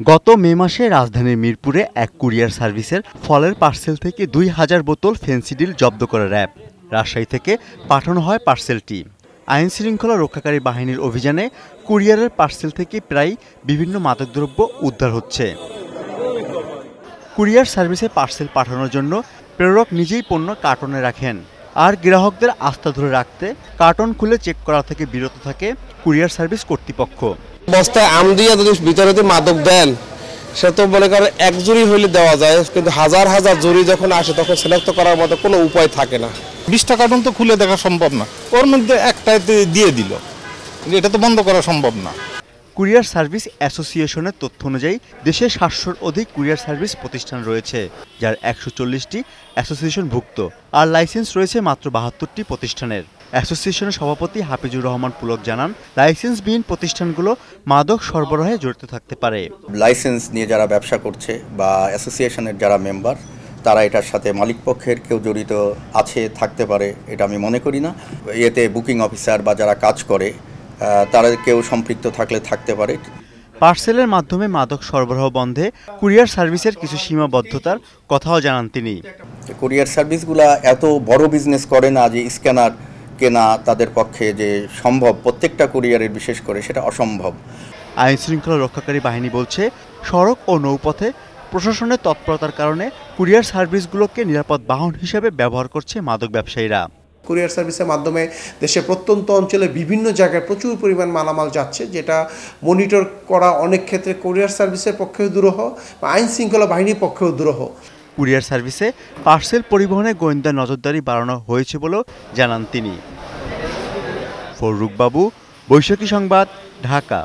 গত মে মাসে রাজধানীর মিরপুরে এক কুরিয়ার সার্ভিসের ফলের পার্সেল থেকে দুই হাজার বোতল ফেন্সিডিল জব্দ করে র্যাব। রাজশাহী থেকে পাঠানো হয় পার্সেলটি। আইন শৃঙ্খলা রক্ষাকারী বাহিনীর অভিযানে কুরিয়ারের পার্সেল থেকে প্রায় বিভিন্ন মাদকদ্রব্য উদ্ধার হচ্ছে। কুরিয়ার সার্ভিসে পার্সেল পাঠানোর জন্য প্রেরক নিজেই পণ্য কার্টনে রাখেন। আর গ্রাহকদের আস্থা ধরে রাখতে কার্টন খুলে চেক করা থেকে বিরত থাকে কুরিয়ার সার্ভিস কর্তৃপক্ষ। বস্তায় আম দিয়ে যদি ভিতরে যদি মাদক দেন সে তো মনে করেন এক জুড়ি হইলে দেওয়া যায় কিন্তু হাজার হাজার জুড়ি যখন আসে তখন সিলেক্ট করার মতো কোনো উপায় থাকে না। বিশটা কার্টুন তো খুলে দেখা সম্ভব না। ওর মধ্যে একটাই দিয়ে দিল। এটা তো বন্ধ করা সম্ভব না। কুরিয়ার সার্ভিস অ্যাসোসিয়েশনের তথ্য অনুযায়ী, দেশে সাতশোর অধিক কুরিয়ার সার্ভিস প্রতিষ্ঠান রয়েছে, যার একশো চল্লিশটি অ্যাসোসিয়েশনভুক্ত, আর লাইসেন্স রয়েছে মাত্র বাহাত্তরটি প্রতিষ্ঠানের। অ্যাসোসিয়েশনের সভাপতি হাফিজুর রহমান পুলক জানান, লাইসেন্সবিহীন প্রতিষ্ঠানগুলো মাদক সরবরাহে জড়িত থাকতে পারে। লাইসেন্স নিয়ে যারা ব্যবসা করছে বা অ্যাসোসিয়েশনের যারা মেম্বার, তারা এটার সাথে মালিক পক্ষের কেউ জড়িত আছে, থাকতে পারে, এটা আমি মনে করি না। এতে বুকিং অফিসার বা যারা কাজ করে তারা কেউ সম্পৃক্ত থাকলে থাকতে পারে। পার্সেলের মাধ্যমে মাদক সরবরাহ বন্ধে কুরিয়ার সার্ভিসের কিছু সীমাবদ্ধতার কথাও জানান তিনি। কুরিয়ার সার্ভিসগুলা এত বড় বিজনেস করে না যে স্ক্যানার কেনা তাদের পক্ষে যে সম্ভব প্রত্যেকটা কুরিয়ারের বিশেষ করে সেটা অসম্ভব। আইন শৃঙ্খলা রক্ষাকারী বাহিনী বলছে সড়ক ও নৌপথে প্রশাসনের তৎপরতার কারণে কুরিয়ার সার্ভিসগুলোকে নিরাপদ বাহন হিসেবে ব্যবহার করছে মাদক ব্যবসায়ীরা। কুরিয়ার সার্ভিসের মাধ্যমে দেশের প্রত্যন্ত অঞ্চলে বিভিন্ন জায়গায় প্রচুর পরিমাণ মালামাল যাচ্ছে, যেটা মনিটর করা অনেক ক্ষেত্রে কুরিয়ার সার্ভিসের পক্ষেও দুরূহ বা আইন শৃঙ্খলা বাহিনীর পক্ষেও দুরূহ। কুরিয়ার সার্ভিসে পার্সেল পরিবহনে গোয়েন্দা নজরদারি বাড়ানো হয়েছে বলেও জানান তিনি। ফররুক বাবু বৈশাখী সংবাদ, ঢাকা।